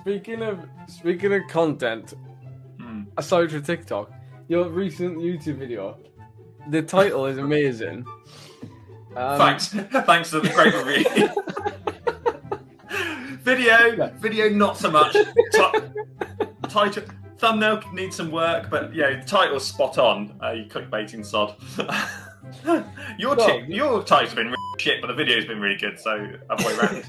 Speaking of speaking of content, Hmm. aside from TikTok, your recent YouTube video, the title is amazing. Um, Thanks. Thanks for the great review. video, video, not so much. T- title, thumbnail needs some work, but yeah, the title's spot on. Uh, you clickbaiting sod. your Well, t- your title's been really shit, but the video's been really good. So other way around.